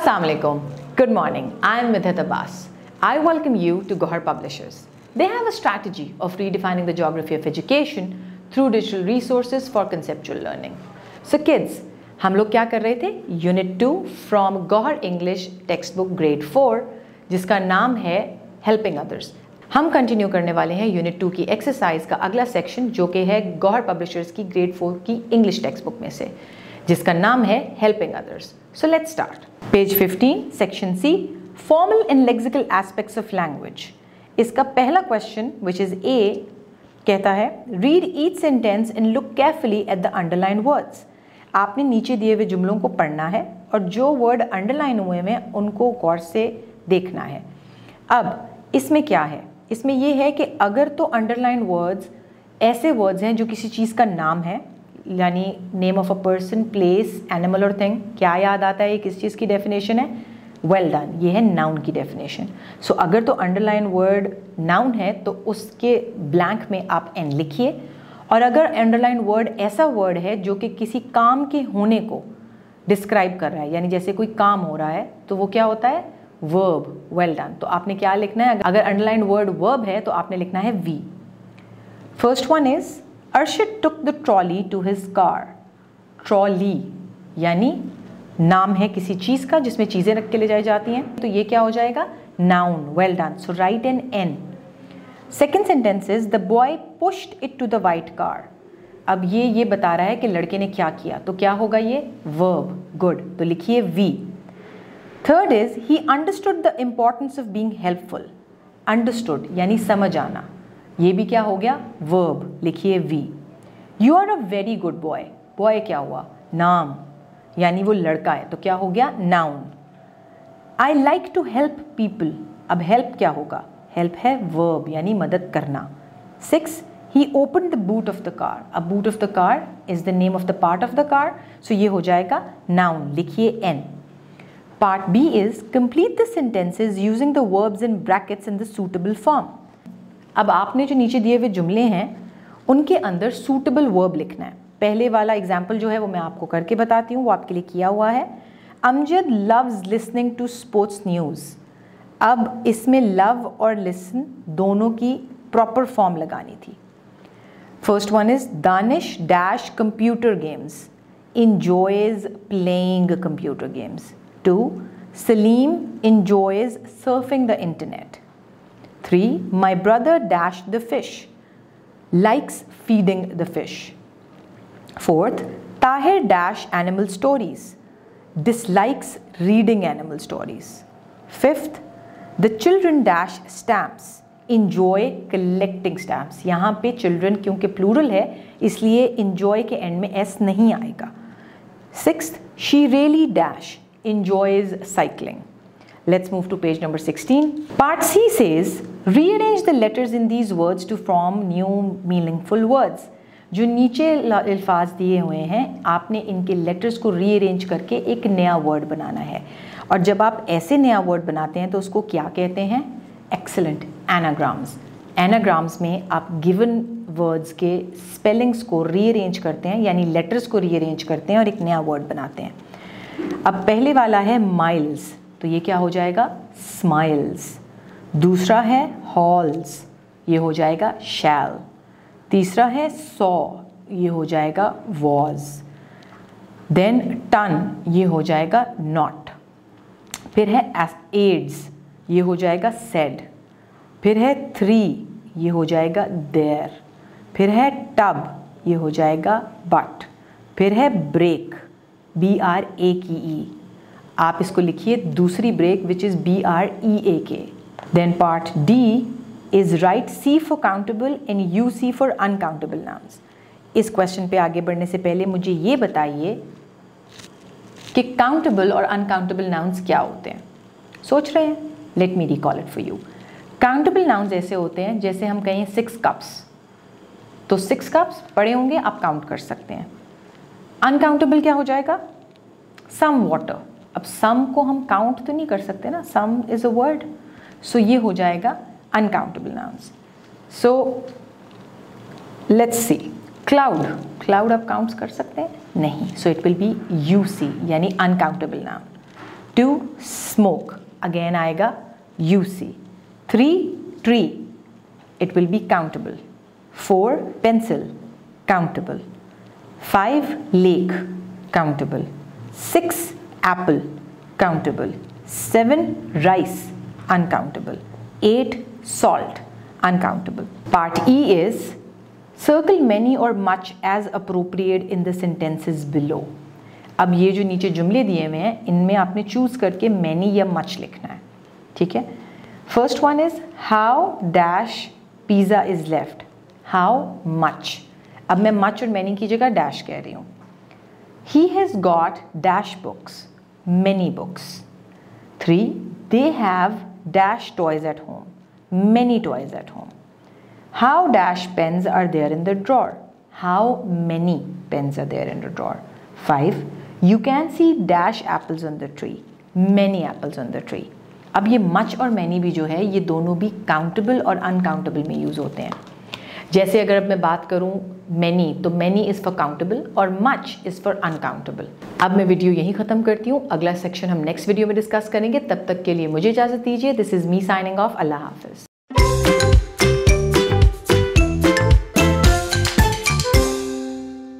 Assalamualaikum. Good morning. I am Midhat Abbas. I welcome you to Gohar Publishers. They have a strategy of redefining the geography of education through digital resources for conceptual learning. So kids, हम लोग क्या कर रहे थे unit two from Gohar English textbook grade four जिसका नाम है helping others हम कंटिन्यू करने वाले हैं यूनिट टू की एक्सरसाइज का अगला सेक्शन जो कि है गौहर पब्लिशर्स की ग्रेड फोर की इंग्लिश टेक्स्ट बुक में से जिसका नाम है helping others so let start page 15 section C formal and lexical aspects of language इसका पहला क्वेश्चन विच इज़ ए कहता है read each sentence and look carefully at the underline words आपने नीचे दिए हुए जुमलों को पढ़ना है और जो वर्ड अंडरलाइन हुए हैं, उनको गौर से देखना है। अब, इसमें क्या है? इसमें यह है कि अगर तो अंडरलाइन वर्ड्स ऐसे वर्ड्स हैं जो किसी चीज़ का नाम है यानी name of a person place animal और थिंग क्या याद आता है ये किस चीज़ की डेफिनेशन है? वेल well डन ये है नाउन की डेफिनेशन सो so, अगर तो अंडरलाइन वर्ड नाउन है तो उसके ब्लैंक में आप एन लिखिए। और अगर अंडरलाइन वर्ड ऐसा वर्ड है जो कि किसी काम के होने को डिस्क्राइब कर रहा है यानी जैसे कोई काम हो रहा है तो वो क्या होता है? वर्ब वेल डन तो आपने क्या लिखना है? अगर अंडरलाइन वर्ड वर्ब है तो आपने लिखना है we first one is Arshid took the trolley to his car trolley यानी नाम है किसी चीज़ का जिसमें चीज़ें रख के ले जाई जाती हैं। तो ये क्या हो जाएगा? Noun well done so write N N second sentence is the boy pushed it to the white car अब ये ये बता रहा है कि लड़के ने क्या किया। तो क्या होगा ये? वर्ब गुड तो लिखिए we third is he understood the importance of being helpful understood यानी समझ आना। ये भी क्या हो गया? वर्ब लिखिए we you are a very good boy boy क्या हुआ? नाम. यानी वो लड़का है. तो क्या हो गया? Noun I like to help people अब हेल्प क्या होगा? हेल्प है वर्ब यानी मदद करना. Six he open the boot of the car अब boot of the car is the name of the part of the car so ये हो जाएगा नाउन लिखिए N part B is complete the sentences using the verbs in brackets in the suitable form अब आपने जो नीचे दिए हुए जुमले हैं उनके अंदर सूटेबल वर्ब लिखना है। पहले वाला एग्ज़ाम्पल जो है वो मैं आपको करके बताती हूँ वो आपके लिए किया हुआ है। Amjad loves listening to sports news अब इसमें लव और लिसन दोनों की प्रॉपर फॉर्म लगानी थी। First one is Danish dash computer games enjoys playing computer games. Two, Salim enjoys surfing the internet. Three, my brother dashed the fish, likes feeding the fish. Fourth, Tahir dash animal stories, dislikes reading animal stories. Fifth, the children dash stamps, enjoy collecting stamps. यहाँ पे children क्योंकि plural है इसलिए enjoy के end में s नहीं आएगा. Sixth, she really dash enjoys cycling. Let's move to page number 16. Part C says, rearrange the letters in these words to form new meaningful words. जो नीचे अल्फाज दिए हुए हैं, आपने इनके लेटर्स को रीअरेंज करके एक नया वर्ड बनाना है। और जब आप ऐसे नया वर्ड बनाते हैं तो उसको क्या कहते हैं? एक्सलेंट एनाग्राम्स एनाग्राम्स में आप गिवन वर्ड्स के स्पेलिंग्स को रीअरेंज करते हैं, यानी लेटर्स को रीअरेंज करते हैं और एक नया वर्ड बनाते हैं। अब पहले वाला है माइल्स तो ये क्या हो जाएगा? स्माइल्स दूसरा है हॉल्स ये हो जाएगा शैल तीसरा है सॉ ये हो जाएगा वॉज़ देन टन ये हो जाएगा नॉट फिर है एड्स ये हो जाएगा सेड फिर है थ्री ये हो जाएगा देर फिर है टब ये हो जाएगा बट फिर है ब्रेक बी आर ए की ई आप इसको लिखिए दूसरी break which is B R E A K part D is write C for countable and U C for uncountable nouns इस क्वेश्चन पे आगे बढ़ने से पहले मुझे ये बताइए कि काउंटेबल और अनकाउंटेबल नाउन्स क्या होते हैं? सोच रहे हैं? Let me recall it for you countable nouns ऐसे होते हैं जैसे हम कहें सिक्स कप्स तो सिक्स कप्स पड़े होंगे, आप काउंट कर सकते हैं। अनकाउंटेबल क्या हो जाएगा? सम वाटर अब सम को हम काउंट तो नहीं कर सकते ना? सम इज़ अ वर्ड सो ये हो जाएगा uncountable nouns so let's see cloud cloud आप काउंट्स कर सकते हैं? नहीं. So it will be U C यानी uncountable noun two smoke again आएगा U C three tree it will be countable four pencil countable five lake countable six apple countable seven rice uncountable. 8 salt, uncountable. Part E is, circle many or much as appropriate in the sentences below. अब ये जो नीचे जुमले दिए हुए हैं, इनमें आपने चूज़ करके मैनी या मच लिखना है ठीक है first one is how dash pizza is left how much अब मैं मच और मैनी की जगह डैश कह रही हूँ he has got dash books many books three they have dash toys at home many toys at home how dash pens are there in the drawer how many pens are there in the drawer five You can see dash apples on the tree, many apples on the tree. अब ये much और many भी जो है ये दोनों भी countable और अनकाउंटेबल में यूज़ होते हैं। जैसे अगर अब मैं बात करूँ मैनी तो मैनी इज़ फॉर काउंटेबल और मच इज़ फॉर अनकाउंटेबल अब मैं वीडियो यहीं ख़त्म करती हूँ। अगला सेक्शन हम नेक्स्ट वीडियो में डिस्कस करेंगे। तब तक के लिए मुझे इजाज़त दीजिए। This is me signing off अल्लाह हाफिज़।